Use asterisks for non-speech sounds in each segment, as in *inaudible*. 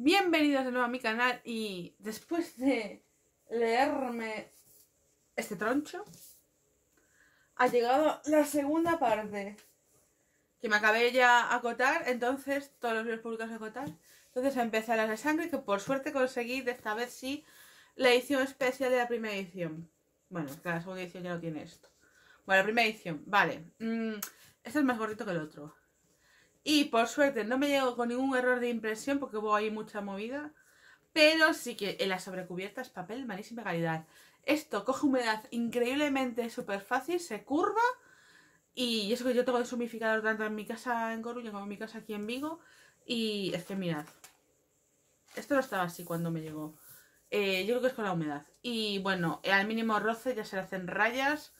Bienvenidos de nuevo a mi canal y después de leerme este troncho, ha llegado la segunda parte que me acabé ya acotar, entonces todos los videos públicos a acotar. Entonces empecé a las de sangre que por suerte conseguí de esta vez sí la edición especial de la primera edición. Bueno, la segunda edición ya no tiene esto. Bueno, la primera edición, vale. Mm, este es más gordito que el otro. Y por suerte no me llegó con ningún error de impresión porque hubo ahí mucha movida. Pero sí que en la sobrecubierta es papel de malísima calidad. Esto coge humedad increíblemente súper fácil, se curva. Y eso que yo tengo deshumificador tanto en mi casa en Coruña como en mi casa aquí en Vigo. Y es que mirad. Esto no estaba así cuando me llegó. Eh, yo creo que es con la humedad. Y bueno, al mínimo roce ya se le hacen rayas.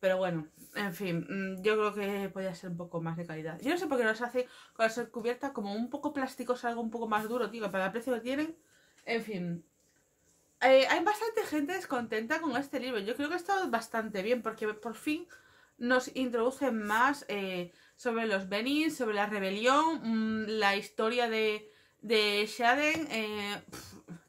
Pero bueno, en fin, mm, yo creo que podría ser un poco más de calidad. Yo no sé por qué nos hace con la cubierta como un poco plásticos, algo un poco más duro, tío, para el precio que tienen. En fin. Eh, hay bastante gente descontenta con este libro. Yo creo que ha estado bastante bien porque por fin nos introduce más eh, sobre los Benin, sobre la rebelión, mm, la historia de, de Shaden, eh,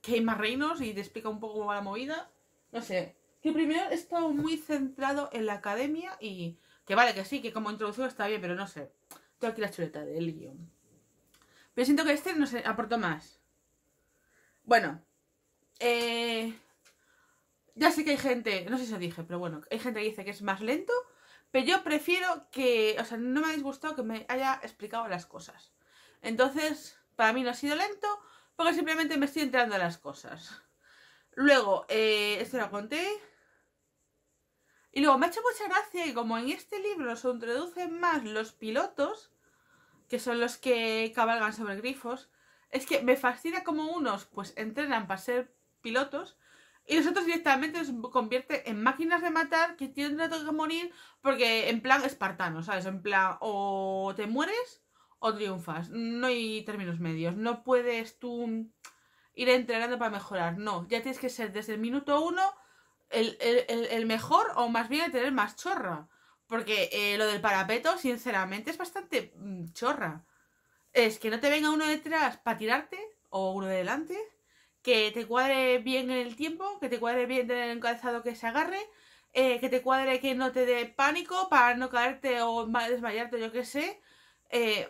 que hay más reinos y te explica un poco cómo va la movida. No sé, que primero he estado muy centrado en la academia y que vale, que sí, que como introducción está bien, pero no sé. Tengo aquí la chuleta del guion. Pero siento que este, no sé, aportó más. Bueno. Eh, ya sé que hay gente, no sé si os dije, pero bueno, hay gente que dice que es más lento. Pero yo prefiero que, o sea, no me ha disgustado que me haya explicado las cosas. Entonces, para mí no ha sido lento, porque simplemente me estoy entrando a las cosas. Luego, eh, esto lo conté. Y luego me ha hecho mucha gracia y como en este libro se introducen más los pilotos, que son los que cabalgan sobre grifos, es que me fascina como unos pues entrenan para ser pilotos y los otros directamente se convierten en máquinas de matar que tienen que morir porque en plan espartano, ¿sabes? En plan o te mueres o triunfas. No hay términos medios. No puedes tú ir entrenando para mejorar. No, ya tienes que ser desde el minuto uno el, mejor o más bien tener más chorra. Porque eh, lo del parapeto, sinceramente, es bastante mm, chorra. Es que no te venga uno detrás para tirarte o uno de delante, que te cuadre bien en el tiempo, que te cuadre bien el encalzado que se agarre, eh, que te cuadre que no te dé pánico para no caerte o desmayarte, yo qué sé. Eh,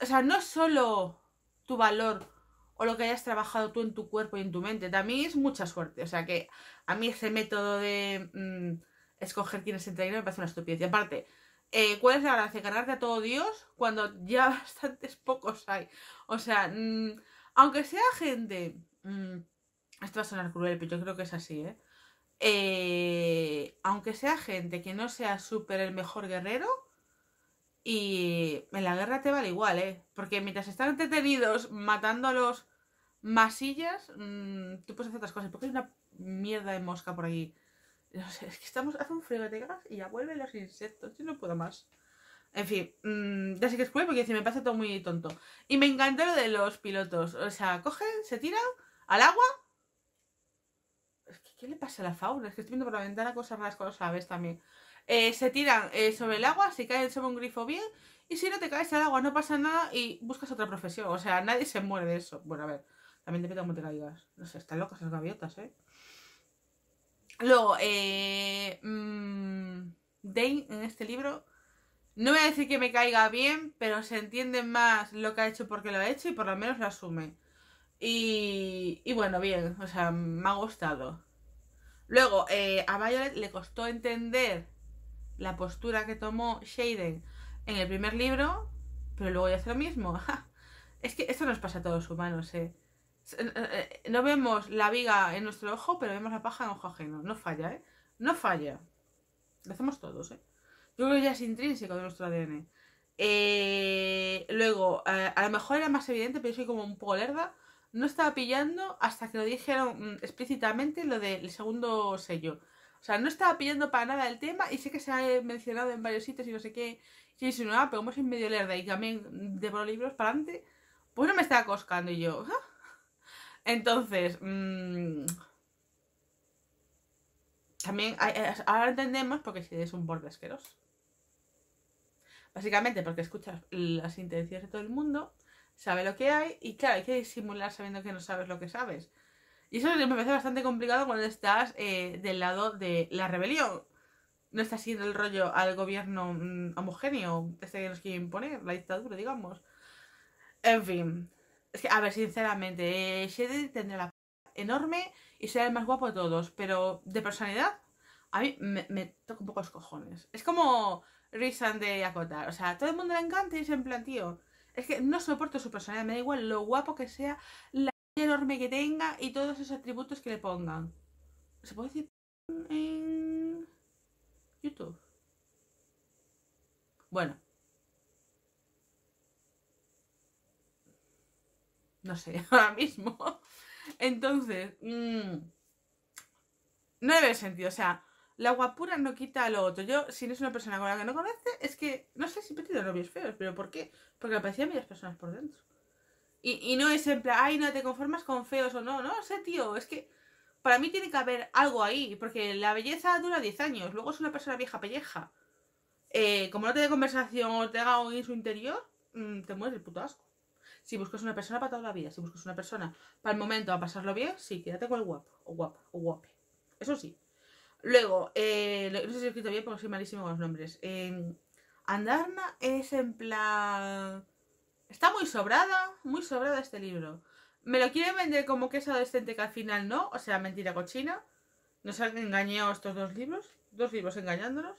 o sea, no solo tu valor o lo que hayas trabajado tú en tu cuerpo y en tu mente. También es mucha suerte. O sea que a mí ese método de mm, escoger quién es el me parece una estupidez. Y aparte, eh, ¿cuál es la gracia? ¿Ganarte a todo Dios cuando *laughs* ya bastantes pocos hay? O sea, mm, aunque sea gente... Mm, esto va a sonar cruel, pero yo creo que es así, ¿eh? eh aunque sea gente que no sea súper el mejor guerrero, y en la guerra te vale igual, ¿eh? Porque mientras están entretenidos matando a los masillas, mmm, tú puedes hacer otras cosas. Porque hay una mierda de mosca por aquí. No sé, es que estamos, hace un frío de gas y ya vuelven los insectos. Yo no puedo más. En fin, mmm, ya sé que es cruel porque me pasa todo muy tonto. Y me encanta lo de los pilotos. O sea, cogen, se tiran al agua. Es que, ¿qué le pasa a la fauna? Es que estoy viendo por la ventana cosas raras con los aves también. Eh, se tiran eh, sobre el agua, si caen sobre un grifo bien, y si no te caes al agua no pasa nada y buscas otra profesión. O sea, nadie se muere de eso. Bueno, a ver, también depende de cómo te caigas. No sé, están locas esas gaviotas, ¿eh? Luego, eh, mmm, Dane en este libro, no voy a decir que me caiga bien, pero se entiende más lo que ha hecho porque lo ha hecho y por lo menos lo asume. Y, y bueno, bien, o sea, me ha gustado. Luego, eh, a Violet le costó entender la postura que tomó Shaden en el primer libro, pero luego ya hace lo mismo. *laughs* es que esto nos pasa a todos humanos, ¿eh? eh, eh no vemos la viga en nuestro ojo, pero vemos la paja en ojo ajeno. No falla, ¿eh? No falla. Lo hacemos todos, ¿eh? Yo creo que ya es intrínseco de nuestro ADN. Eh, luego, a lo mejor era más evidente, pero yo soy como un poco lerda. No estaba pillando hasta que lo dijeron mm, explícitamente lo del segundo sello. O sea, no estaba pidiendo para nada el tema y sé que se ha mencionado en varios sitios y no sé qué. Y si no, ah, pero como soy medio lerda y también devoro libros para adelante, pues no me estaba coscando y yo. Ah". Entonces, mmm, también ahora entendemos porque si es un borde asqueroso. Básicamente porque escuchas las intenciones de todo el mundo, sabe lo que hay y claro, hay que disimular sabiendo que no sabes lo que sabes. Y eso me parece bastante complicado cuando estás eh, del lado de la rebelión. No estás siguiendo el rollo al gobierno mm, homogéneo, este que nos quiere imponer, la dictadura, digamos. En fin. Es que, a ver, sinceramente, eh, tendrá la p enorme y será el más guapo de todos, pero de personalidad, a mí me, me toca un poco cojones. Es como Rizan de Acotar. O sea, todo el mundo le encanta y es en plan, tío. Es que no soporto su personalidad, me da igual lo guapo que sea, la enorme que tenga y todos esos atributos que le pongan. ¿Se puede decir en YouTube? Bueno. No sé, *laughs* ahora mismo. Entonces, mmm, no debe sentido. O sea, la guapura no quita lo otro. Yo, si no es una persona con la que no conoce, es que no sé si he tenido novios feos, pero ¿por qué? Porque me parecían bellas personas por dentro. Y, no es en plan, ay, no te conformas con feos o no. No sé, tío, es que para mí tiene que haber algo ahí, porque la belleza dura 10 años, luego es una persona vieja pelleja. Eh, como no te dé conversación o te haga en su interior, mmm, te mueres el puto asco. Si buscas una persona para toda la vida, si buscas una persona para el momento a pasarlo bien, sí, quédate con el guapo, o guapa, o guape. Eso sí. Luego, eh, no sé si he escrito bien porque soy malísimo con los nombres. Eh, Andarna es en plan... Está muy sobrada, muy sobrada este libro. Me lo quieren vender como que es adolescente que al final no, o sea, mentira cochina. Nos han engañado estos dos libros, dos libros engañándonos.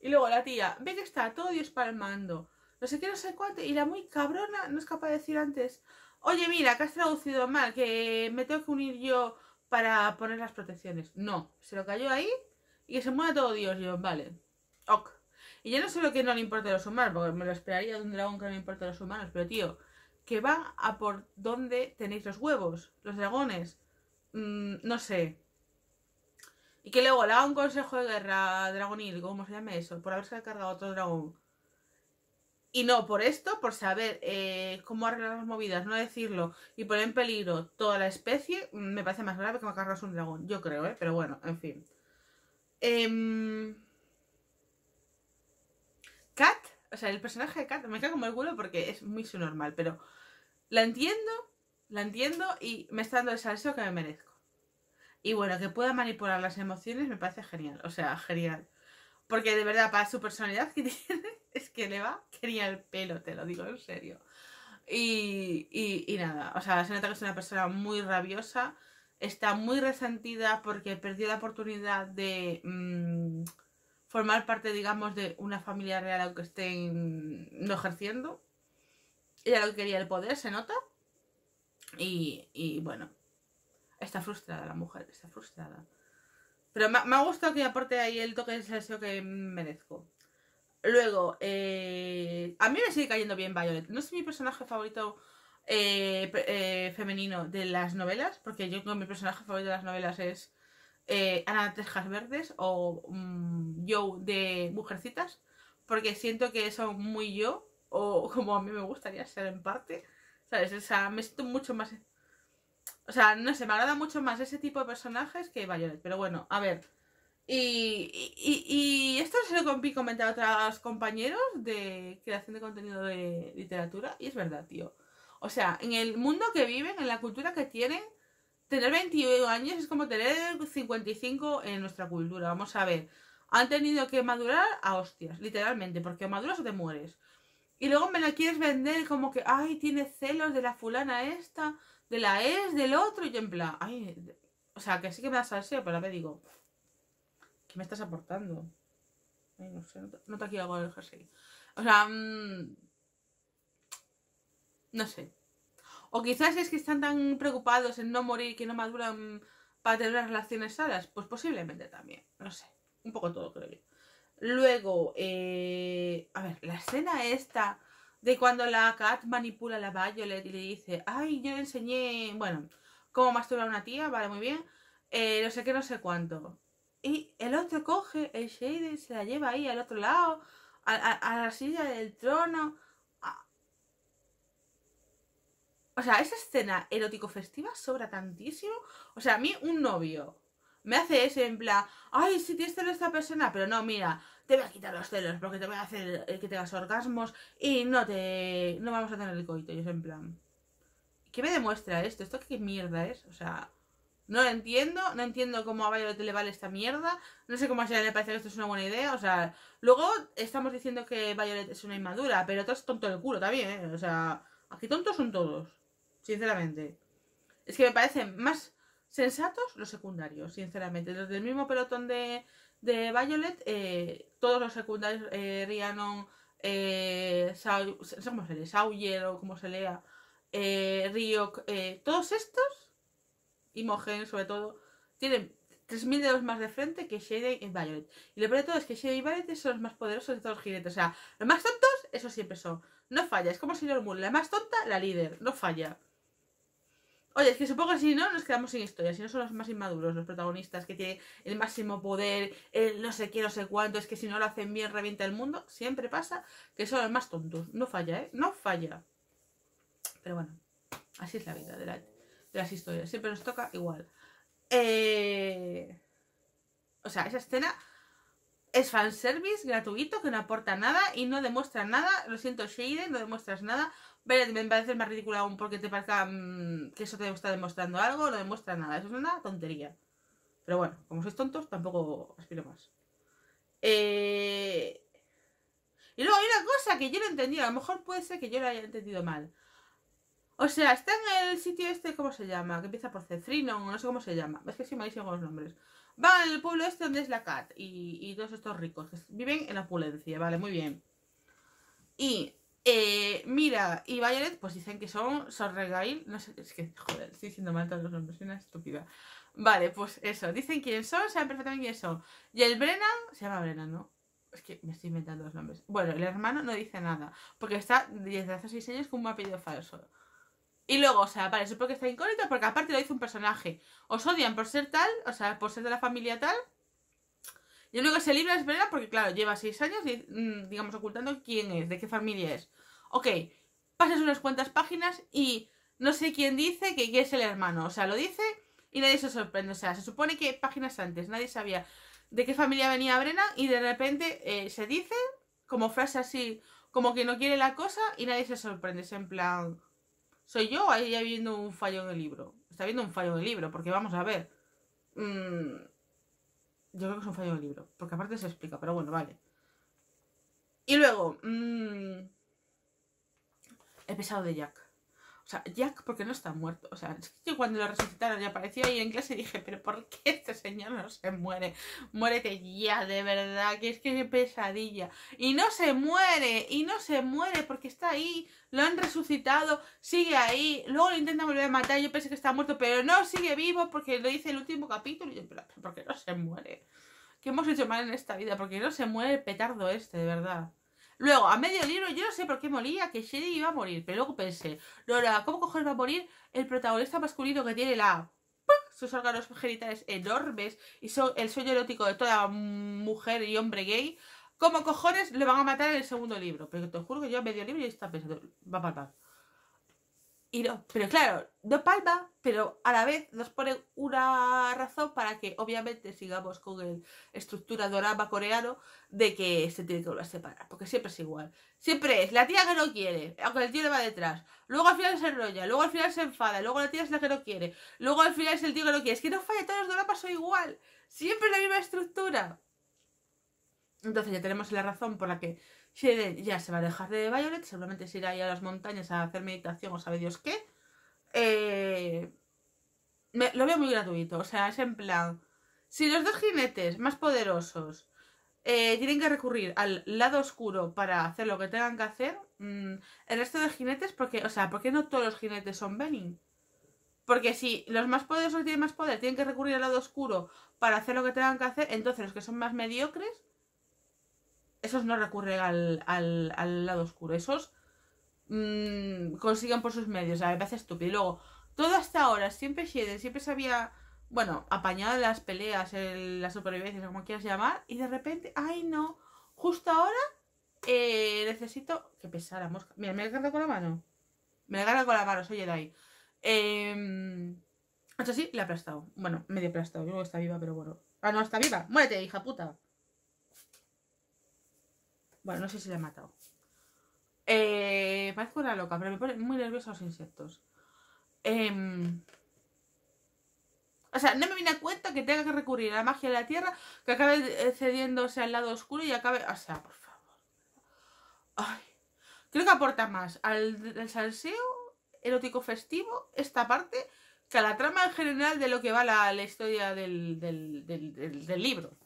Y luego la tía, ve que está todo Dios palmando, no sé qué, no sé cuánto, y la muy cabrona no es capaz de decir antes, oye, mira, que has traducido mal, que me tengo que unir yo para poner las protecciones. No, se lo cayó ahí y que se mueva todo Dios. Yo, vale, ok. Y ya no sé lo que no le importa a los humanos, porque me lo esperaría de un dragón que no le importa a los humanos, pero tío, que van a por donde tenéis los huevos, los dragones, mm, no sé. Y que luego le haga un consejo de guerra dragonil, ¿cómo se llama eso? Por haberse cargado otro dragón. Y no por esto, por saber eh, cómo arreglar las movidas, no decirlo y poner en peligro toda la especie, me parece más grave que me cargas un dragón. Yo creo, ¿eh? Pero bueno, en fin. Eh... Kat, o sea, el personaje de Kat me cae como el culo porque es muy su normal, pero la entiendo, la entiendo y me está dando el salseo que me merezco. Y bueno, que pueda manipular las emociones me parece genial, o sea, genial. Porque de verdad, para su personalidad que *laughs* tiene, es que le va quería el pelo, te lo digo en serio. Y, y, nada, o sea, se nota que es una persona muy rabiosa, está muy resentida porque perdió la oportunidad de mmm, formar parte, digamos, de una familia real aunque estén no ejerciendo. Ella lo que quería el poder, se nota. Y, y bueno, está frustrada la mujer, está frustrada. Pero me, ha gustado que aporte ahí el toque de deseo que merezco. Luego, eh, a mí me sigue cayendo bien Violet. No es mi personaje favorito eh, eh, femenino de las novelas, porque yo creo que mi personaje favorito de las novelas es eh, Ana Tejas Verdes o um, Joe de Mujercitas, porque siento que son muy yo, o *laughs* como a mí me gustaría ser en parte, ¿sabes? O sea, me siento mucho más... O sea, no sé, me agrada mucho más ese tipo de personajes que Violet, pero bueno, a ver... Y, y, y, esto se lo comentado a otros compañeros de creación de contenido de literatura, y es verdad, tío. O sea, en el mundo que viven, en la cultura que tienen, tener 21 años es como tener 55 en nuestra cultura. Vamos a ver. Han tenido que madurar a hostias, literalmente, porque maduras o te mueres. Y luego me la quieres vender como que, ay, tiene celos de la fulana esta, de la es, del otro, y en plan, ay, o sea, que sí que me da salseo, pero ver, digo, ¿qué me estás aportando? Ay, no sé, no te, aquí algo del jersey. O sea, mmm, no sé. O quizás es que están tan preocupados en no morir que no maduran para tener relaciones sanas. Pues posiblemente también. No sé. Un poco todo, creo yo. Luego, eh, a ver, la escena esta de cuando la Kat manipula a la Violet y le dice, ay, yo le enseñé, bueno, cómo masturbar a una tía, vale, muy bien, eh, no sé qué, no sé cuánto. Y el otro coge el Shade, se la lleva ahí al otro lado, a la silla del trono. O sea, esa escena erótico-festiva sobra tantísimo. O sea, a mí un novio me hace ese en plan, ay, si tienes celos esta persona, pero no, mira, te voy a quitar los celos porque te voy a hacer que tengas orgasmos y no te no vamos a tener el coito. Y es en plan, ¿qué me demuestra esto? ¿Esto qué mierda es? O sea, no lo entiendo, no entiendo cómo a Violet le vale esta mierda, no sé cómo a Sheila le parece que esto es una buena idea, o sea, luego estamos diciendo que Violet es una inmadura, pero todo es tonto del culo también, ¿eh? O sea, aquí tontos son todos, sinceramente. Es que me parecen más sensatos los secundarios, sinceramente. Los del mismo pelotón de, de Violet, eh, todos los secundarios, eh, Rhiannon, eh, o como se lea, eh, Ryok, eh, todos estos, y Mogen sobre todo, tienen 3.000 dedos más de frente que Shade y Violet. Y lo peor de todo es que Shade y Violet son los más poderosos de todos los jinetes. O sea, los más tontos, eso siempre son. No falla, es como Sailor Moon, la más tonta, la líder, no falla. Oye, es que supongo que si no, nos quedamos sin historia. Si no son los más inmaduros, los protagonistas que tienen el máximo poder, el no sé qué, no sé cuánto. Es que si no lo hacen bien, revienta el mundo. Siempre pasa que son los más tontos. No falla, ¿eh? No falla. Pero bueno, así es la vida de, la- de las historias. Siempre nos toca igual. Eh... O sea, esa escena es fanservice gratuito que no aporta nada y no demuestra nada. Lo siento, Shade, no demuestras nada. Vale, me parece más ridículo aún porque te parezca mm, que eso te está demostrando algo, no demuestra nada. Eso es una tontería. Pero bueno, como sois tontos, tampoco aspiro más. Eh... Y luego hay una cosa que yo no he entendido. A lo mejor puede ser que yo lo haya entendido mal. O sea, está en el sitio este, ¿cómo se llama? Que empieza por Cefrino, no sé cómo se llama. Es que soy malísimo con los nombres. Va al pueblo este donde es la Cat y, y todos estos ricos que viven en la opulencia, vale, muy bien. Y eh, Mira y Violet, pues dicen que son Sorregail. No sé, es que, joder, estoy diciendo mal todos los nombres, una estúpida. Vale, pues eso, dicen quiénes son, saben perfectamente quiénes son. Y el Brennan, se llama Brennan, ¿no? Es que me estoy inventando los nombres. Bueno, el hermano no dice nada, porque está desde hace 6 años con un apellido falso. Y luego, o sea, vale, supongo que está incógnito porque aparte lo hizo un personaje. Os odian por ser tal, o sea, por ser de la familia tal. Y el único que se libra es Brennan porque, claro, lleva 6 años, mm, digamos, ocultando quién es, de qué familia es. Ok, pasas unas cuantas páginas y no sé quién dice que, es el hermano. O sea, lo dice y nadie se sorprende. O sea, se supone que páginas antes nadie sabía de qué familia venía Brennan y de repente eh, se dice como frase así, como que no quiere la cosa y nadie se sorprende. Es en plan, ¿soy yo o ahí ya viendo un fallo en el libro? Está viendo un fallo en el libro, porque vamos a ver. Mm, yo creo que es un fallo en el libro, porque aparte se explica, pero bueno, vale. Y luego, mm, el pesado de Jack. O sea, Jack, porque no está muerto? O sea, es que yo cuando lo resucitaron y apareció ahí en clase dije, pero ¿por qué este señor no se muere? Muérete ya, de verdad, que es que qué pesadilla. Y no se muere, y no se muere porque está ahí, lo han resucitado, sigue ahí, luego lo intentan volver a matar, yo pensé que está muerto, pero no, sigue vivo porque lo dice el último capítulo. Y yo, pero ¿por qué no se muere? ¿Qué hemos hecho mal en esta vida? Porque no se muere el petardo este, de verdad. Luego, a medio libro, yo no sé por qué molía que Sherry iba a morir, pero luego pensé, Lola, ¿cómo cojones va a morir el protagonista masculino que tiene la sus órganos genitales enormes y el sueño erótico de toda mujer y hombre gay? ¿Cómo cojones le van a matar en el segundo libro? Pero te juro que yo a medio libro ya está pensando, va a palpar. Y no, pero claro, no palma, pero a la vez nos pone una razón para que obviamente sigamos con el estructura dorama coreano de que se tiene que volver a separar, porque siempre es igual. Siempre es la tía que no quiere, aunque el tío le va detrás. Luego al final se enrolla, luego al final se enfada, luego la tía es la que no quiere, luego al final es el tío que no quiere. Es que no falla, todos los doramas son igual. Siempre es la misma estructura. Entonces ya tenemos la razón por la que Ya se va a dejar de Violet, seguramente se irá ahí a las montañas a hacer meditación o sabe Dios qué. Eh, lo veo muy gratuito, o sea, es en plan, si los dos jinetes más poderosos eh, tienen que recurrir al lado oscuro para hacer lo que tengan que hacer, mm, el resto de jinetes, porque, o sea, ¿por qué no todos los jinetes son Benin? Porque si los más poderosos tienen más poder tienen que recurrir al lado oscuro para hacer lo que tengan que hacer, entonces los que son más mediocres esos no recurren al, al, al lado oscuro. Esos mm, consiguen por sus medios. Me parece estúpido. Y luego, todo hasta ahora, siempre Shaden, siempre se había, bueno, apañado en las peleas, en las supervivencias, como quieras llamar. Y de repente, ay no, justo ahora eh, necesito que pesar la mosca. Mira, me la con la mano. Me la cargo con la mano, soy Jedi. Eh, hecho así, le ha aplastado. Bueno, medio aplastado. Yo creo que está viva, pero bueno. Ah, no, está viva. Muérete, hija puta. Bueno, no sé si le he matado. Eh, parezco una loca, pero me pone muy nerviosa los insectos. Em, o sea, no me viene a cuenta que tenga que recurrir a la magia de la tierra, que acabe cediéndose al lado oscuro y acabe. O sea, por favor. Ay. Creo que aporta más al, salseo erótico festivo esta parte que a la trama en general de lo que va la, la historia del, del, del, libro.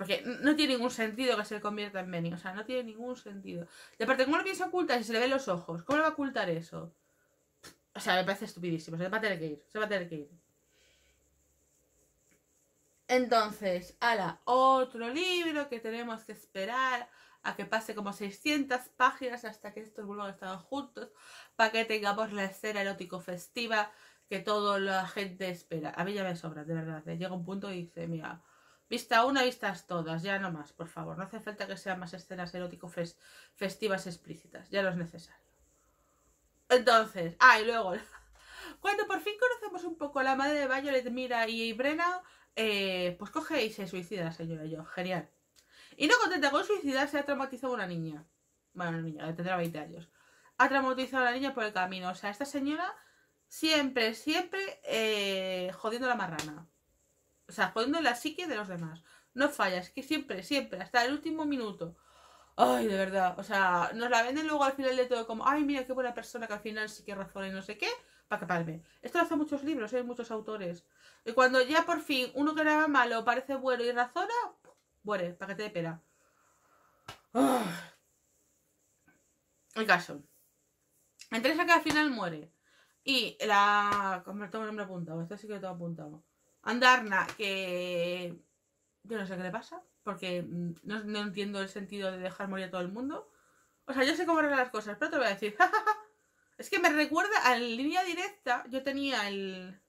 Porque no tiene ningún sentido que se convierta en Benny. O sea, no tiene ningún sentido. De aparte, ¿cómo lo piensa ocultar si se le ven los ojos? ¿Cómo le va a ocultar eso? O sea, me parece estupidísimo. Se va a tener que ir. Se va a tener que ir. Entonces, ala, otro libro que tenemos que esperar a que pase como 600 páginas hasta que estos vuelvan a estar juntos, para que tengamos la escena erótico festiva que toda la gente espera. A mí ya me sobra, de verdad. ¿eh? Llega un punto y dice, mira, vista una, vistas todas, ya no más, por favor. No hace falta que sean más escenas erótico festivas explícitas, ya no es necesario. Entonces, ah, y luego, *laughs* cuando por fin conocemos un poco a la madre de Violet, Mira y Brenna, eh, pues coge y se suicida la señora yo. Genial. Y no contenta con se ha traumatizado una niña. Bueno, una niña, tendrá 20 años. Ha traumatizado a la niña por el camino. O sea, esta señora siempre, siempre eh, jodiendo la marrana. O sea, jodiendo la psique de los demás. No falla, es que siempre, siempre, hasta el último minuto. Ay, de verdad. O sea, nos la venden luego al final de todo como, ay, mira qué buena persona que al final sí que razona y no sé qué, para que palme. Esto lo hacen muchos libros, hay ¿eh? muchos autores. Y cuando ya por fin uno que era malo parece bueno y razona, muere, paquete de pera. *sighs* El caso. Interesa que al final muere. Y la. Como el nombre apuntado, esto sí que lo tengo apuntado. Andarna, que. Yo no sé qué le pasa, porque no, no, entiendo el sentido de dejar morir a todo el mundo. O sea, yo sé cómo arreglar las cosas, pero te voy a decir. *laughs* es que me recuerda a la línea directa. Yo tenía el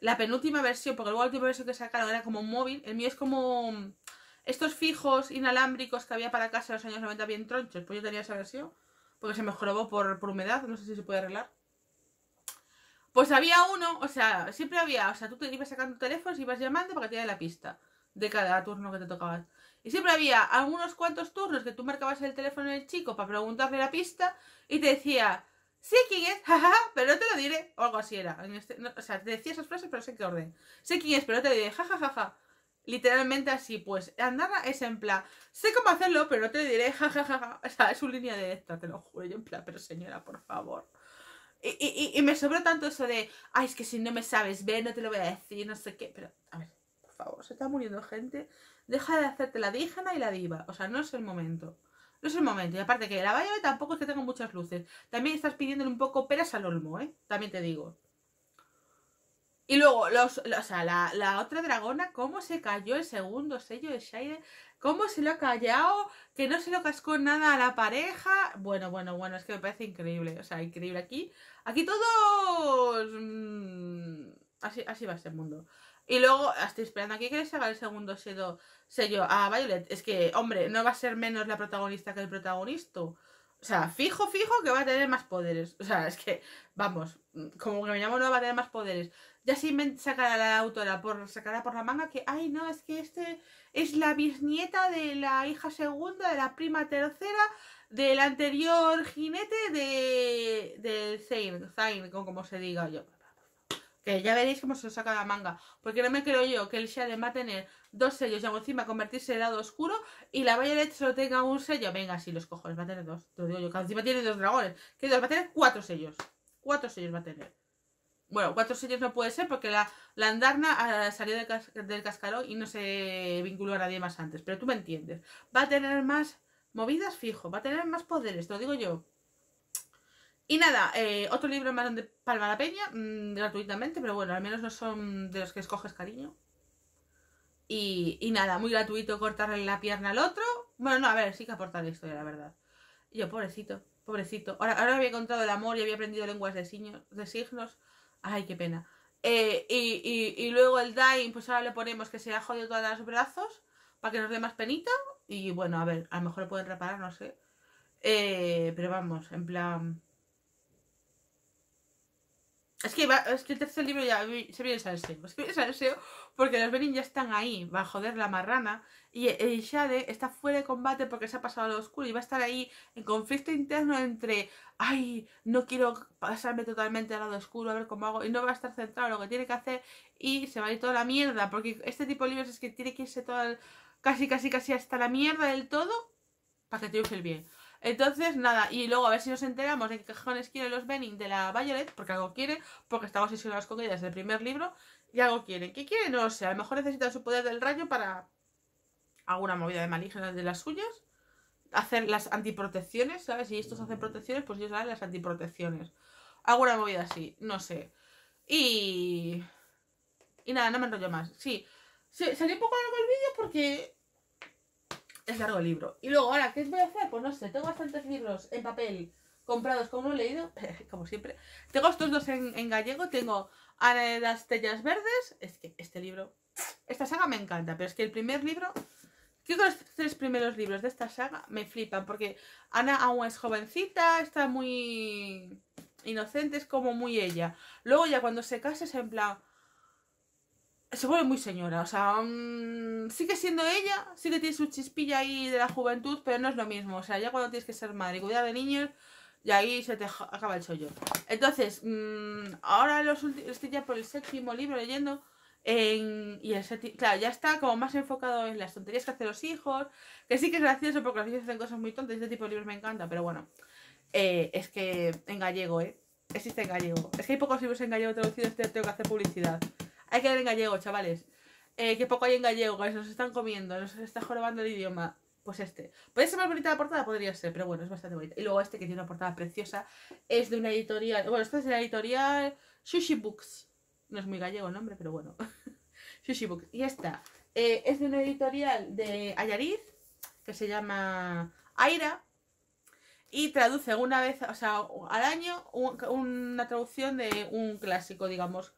la penúltima versión, porque luego la última versión que sacaron era como un móvil, el mío es como estos fijos inalámbricos que había para casa en los años 90 bien tronchos, pues yo tenía esa versión, porque se me jorobó por, por humedad, no sé si se puede arreglar. Pues había uno, o sea, siempre había, o sea, tú te ibas sacando teléfonos y ibas llamando para que te diera la pista de cada turno que te tocaba. Y siempre había algunos cuantos turnos que tú marcabas el teléfono del chico para preguntarle la pista y te decía, sé quién es, *laughs* jajaja, pero no te lo diré. O algo así era. Este, o sea, te decía esas frases, pero sé qué orden. Sé quién es, pero no te lo diré, jajajaja. Literalmente así, pues Andara es en plan, sé cómo hacerlo, pero no te lo diré, jajajaja. O sea, es su línea directa, te lo juro. Yo en plan, pero señora, por favor. Y, y, y me sobró tanto eso de, ay, es que si no me sabes ver, no te lo voy a decir, no sé qué. Pero, a ver, por favor, se está muriendo gente. Deja de hacerte la dígena y la diva. O sea, no es el momento. No es el momento. Y aparte que la valla tampoco es que tenga muchas luces. También estás pidiéndole un poco peras al olmo, ¿eh? También te digo. Y luego, los, o sea, la, otra dragona, cómo se cayó el segundo sello de Shire, cómo se lo ha callado, que no se lo cascó nada a la pareja. Bueno, bueno, bueno, es que me parece increíble. O sea, increíble aquí. Aquí todos... Mm, así, así va el mundo. Y luego estoy esperando aquí que les haga el segundo sello, sello a Violet. Es que, hombre, no va a ser menos la protagonista que el protagonista. O sea, fijo, fijo que va a tener más poderes. O sea, es que, vamos, como que me llamo no va a tener más poderes. Ya sí me sacará la autora, por, sacará por la manga que, ay, no, es que este es la bisnieta de la hija segunda, de la prima tercera, del anterior jinete de, de Zayn, Zayn, como se diga yo. Que ya veréis cómo se lo saca la manga. Porque no me creo yo que el Shaden va a tener dos sellos y encima convertirse en lado oscuro y la Violet solo tenga un sello. Venga, sí, los cojones, va a tener dos. Te lo digo yo, que encima tiene dos dragones. Que dos, va a tener cuatro sellos. Cuatro sellos va a tener. Bueno, cuatro sellos no puede ser porque la, la Andarna ah, salió del, del cascarón y no se vinculó a nadie más antes. Pero tú me entiendes. Va a tener más movidas fijo, va a tener más poderes, te lo digo yo. Y nada, eh, otro libro más donde palma la peña, mm, gratuitamente, pero bueno, al menos no son de los que escoges cariño. Y, y, nada, muy gratuito cortarle la pierna al otro. Bueno, no, a ver, sí que aporta la historia, la verdad. Y yo, pobrecito, pobrecito. Ahora, ahora había encontrado el amor y había aprendido lenguas de, signos, de signos. Ay, qué pena. Eh, y, y, luego el Dying, pues ahora le ponemos que se ha jodido todos los brazos para que nos dé más penita. Y bueno, a ver, a lo mejor lo pueden reparar, no sé. Eh, pero vamos, en plan Es que, va- es que el tercer libro ya se viene salseo. Se viene salseo porque los Benin ya están ahí, va a joder la marrana. Y el Shade está fuera de combate porque se ha pasado a lo oscuro y va a estar ahí en conflicto interno entre, ay, no quiero pasarme totalmente al lado oscuro, a ver cómo hago. Y no va a estar centrado en lo que tiene que hacer y se va a ir toda la mierda. Porque este tipo de libros es que tiene que irse todo casi, casi, casi hasta la mierda del todo para que triunfe el bien. Entonces, nada, y luego a ver si nos enteramos de qué cojones quieren los Benning de la Violet, porque algo quiere, porque estamos obsesionados con ella desde el primer libro, y algo quieren. ¿Qué quieren? No sé, a lo mejor necesitan su poder del rayo para alguna movida de maligna de las suyas, hacer las antiprotecciones, ¿sabes? Si estos hacen protecciones, pues ellos harán las antiprotecciones. Alguna movida así, no sé. Y... Y nada, no me enrollo más. Sí, sí salió un poco largo el vídeo porque es largo el libro. Y luego, ahora, ¿qué voy a hacer? Pues no sé, tengo bastantes libros en papel comprados como no he leído, *laughs* como siempre. Tengo estos dos en, gallego, tengo de las Tellas Verdes, es que este libro, esta saga me encanta, pero es que el primer libro, creo que los tres primeros libros de esta saga me flipan, porque Ana aún es jovencita, está muy inocente, es como muy ella. Luego ya cuando se casa es en plan se vuelve muy señora, o sea, mm, sigue siendo ella, sí que tiene su chispilla ahí de la juventud, pero no es lo mismo, o sea, ya cuando tienes que ser madre y cuidar de niños, y ahí se te acaba el chollo. Entonces, mm, ahora los estoy ya por el séptimo libro leyendo, en- y el séptimo, claro, ya está como más enfocado en las tonterías que hacen los hijos, que sí que es gracioso porque los hijos hacen cosas muy tontas, este tipo de libros me encanta, pero bueno, eh, es que en gallego, ¿eh? Existe en gallego. Es que hay pocos libros en gallego traducidos, te- tengo que hacer publicidad. Hay que leer en gallego, chavales. Eh, que poco hay en gallego, que nos están comiendo, nos está jorobando el idioma. Pues este. ¿Puede ser más bonita la portada? Podría ser, pero bueno, es bastante bonita. Y luego este que tiene una portada preciosa es de una editorial. Bueno, esto es de la editorial Sushi Books. No es muy gallego el nombre, pero bueno. *laughs* Sushi Books. Y esta eh, es de una editorial de Ayariz que se llama Aira. Y traduce una vez, o sea, al año, un- una traducción de un clásico, digamos.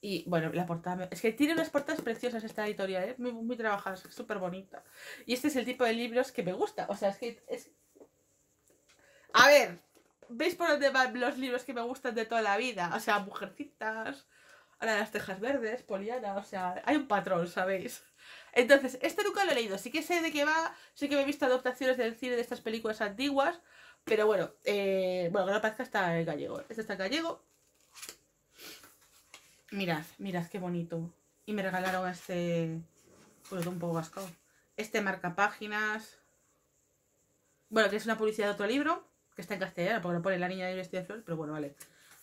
Y bueno, la portada. Es que tiene unas portadas preciosas esta editorial, ¿eh? muy, muy trabajadas, súper bonita. Y este es el tipo de libros que me gusta. O sea, es que es. A ver, ¿veis por dónde van los libros que me gustan de toda la vida? O sea, Mujercitas, ahora las Tejas Verdes, Poliana, o sea, hay un patrón, ¿sabéis? Entonces, este nunca lo he leído. Sí que sé de qué va, sí que me he visto adaptaciones del cine de estas películas antiguas. Pero bueno, eh, bueno, que no parezca está en gallego. Este está en gallego. Mirad, mirad qué bonito. Y me regalaron este. Pues un poco vascado. Este marca páginas. Bueno, que es una publicidad de otro libro. Que está en castellano, porque lo pone la niña de vestida de flores, pero bueno, vale.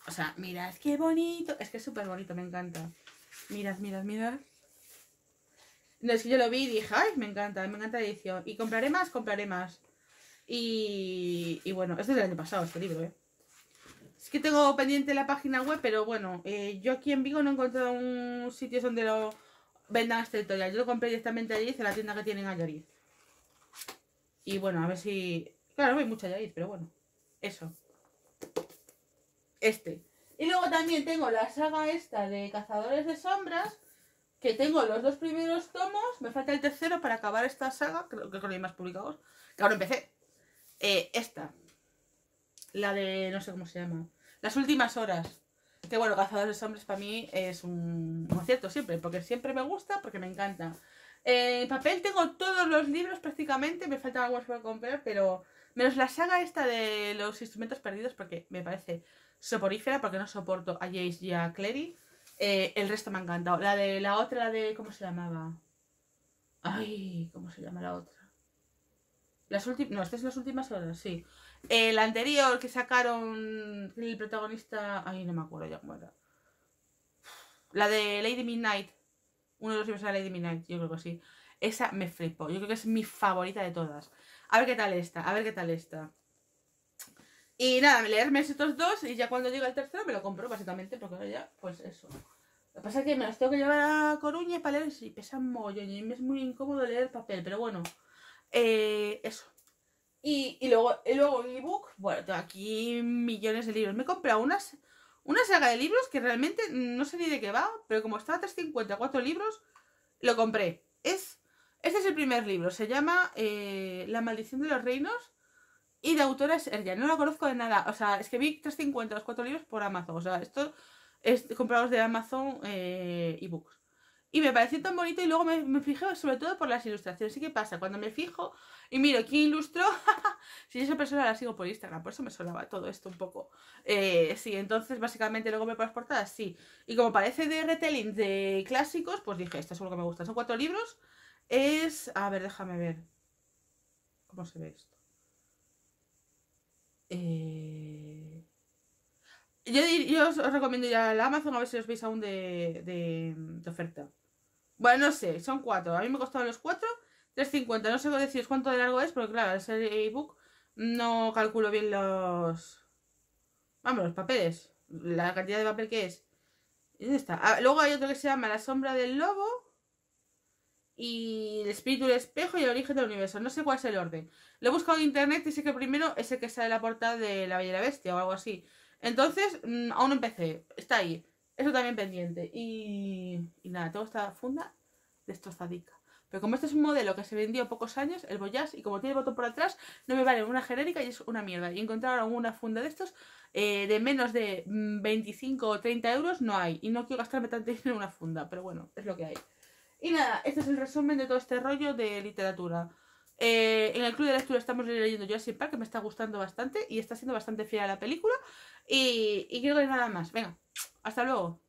O sea, mirad qué bonito. Es que es súper bonito, me encanta. Mirad, mirad, mirad. No, es que yo lo vi y dije, ay, me encanta, me encanta la edición. Y compraré más, compraré más. Y, y bueno, este es del año pasado, este libro, ¿eh? Es que tengo pendiente la página web, pero bueno, eh, yo aquí en Vigo no he encontrado un sitio donde lo vendan a este editorial. Yo lo compré directamente allí, en la tienda que tienen a Llorid. Y bueno, a ver si... Claro, no hay mucha Llorid, pero bueno. Eso. Este. Y luego también tengo la saga esta de Cazadores de Sombras, que tengo los dos primeros tomos, me falta el tercero para acabar esta saga, creo que con hay más publicados, que ahora empecé. Eh, esta. La de, no sé cómo se llama. Las últimas horas. Que bueno, Cazadores de Sombras para mí es un, acierto siempre, porque siempre me gusta, porque me encanta. Eh, en papel tengo todos los libros prácticamente, me faltan algunos por comprar, pero menos la saga esta de los instrumentos perdidos, porque me parece soporífera, porque no soporto a Jace y a Clary. Eh, el resto me ha encantado. La de la otra, la de. ¿Cómo se llamaba? Ay, ¿cómo se llama la otra? Las últimas. No, estas son las últimas horas, sí. El anterior que sacaron. El protagonista. Ay, no me acuerdo ya cómo era. La de Lady Midnight. Uno de los libros de Lady Midnight, yo creo que sí. Esa me flipo. Yo creo que es mi favorita de todas. A ver qué tal está, a ver qué tal está. Y nada, leerme estos dos y ya cuando llegue el tercero me lo compro, básicamente, porque ahora ya, pues eso. Lo que pasa es que me los tengo que llevar a Coruña para leer y pesan mogollón y me es muy incómodo leer papel, pero bueno, eh, eso. Y, y luego, y luego ebook, bueno, tengo aquí millones de libros. Me he comprado unas, una saga de libros que realmente no sé ni de qué va, pero como estaba a 350, cuatro libros, lo compré. Es, este es el primer libro, se llama eh, La maldición de los reinos y de autora es Erja. No la conozco de nada, o sea, es que vi 350 los cuatro libros por Amazon, o sea, esto es comprados de Amazon eh, ebooks. Y me pareció tan bonito y luego me, fijé sobre todo por las ilustraciones. ¿Y qué pasa? Cuando me fijo y miro quién ilustró, *laughs* si esa persona la sigo por Instagram, por eso me sonaba todo esto un poco. Eh, sí, entonces básicamente luego me por las portadas, sí. Y como parece de retelling de clásicos, pues dije, esto es lo que me gusta. Son cuatro libros. Es... A ver, déjame ver. ¿Cómo se ve esto? Eh... Yo, os recomiendo ir a Amazon a ver si os veis aún de, de oferta. Bueno, no sé, son cuatro. A mí me costaron los cuatro, 3.50. No sé deciros cuánto de largo es, porque claro, al ser ebook no calculo bien los... Vamos, los papeles. La cantidad de papel que es. ¿Dónde está? Ah, luego hay otro que se llama La sombra del lobo. Y el espíritu del espejo y el origen del universo. No sé cuál es el orden. Lo he buscado en internet y sé que primero es el que sale en la portada de La Bella y la Bestia o algo así. Entonces, mmm, aún no empecé. Está ahí. Eso también pendiente. Y, nada, tengo esta funda destrozadica. Pero como este es un modelo que se vendió pocos años, el Voyage, y como tiene botón por atrás, no me vale una genérica y es una mierda. Y encontrar una funda de estos eh, de menos de 25 o 30 euros no hay. Y no quiero gastarme tanto *laughs* dinero en una funda, pero bueno, es lo que hay. Y nada, este es el resumen de todo este rollo de literatura. Eh, en el club de lectura estamos leyendo Jurassic Park, que me está gustando bastante y está siendo bastante fiel a la película. Y, y creo que nada más. Venga, hasta luego.